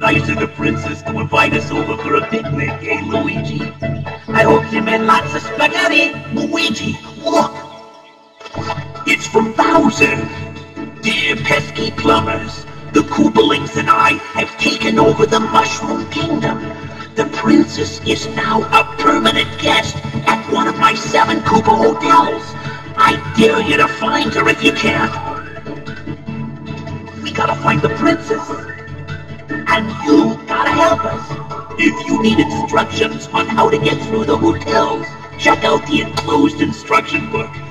Nice of the princess to invite us over for a picnic, eh, Luigi? I hope she made lots of spaghetti. Luigi, look! It's from Bowser. Dear pesky plumbers, the Koopalings and I have taken over the Mushroom Kingdom. The princess is now a permanent guest at one of my seven Koopa hotels. I dare you to find her if you can. We gotta find the princess. And you gotta help us. If you need instructions on how to get through the hotels, check out the enclosed instruction book.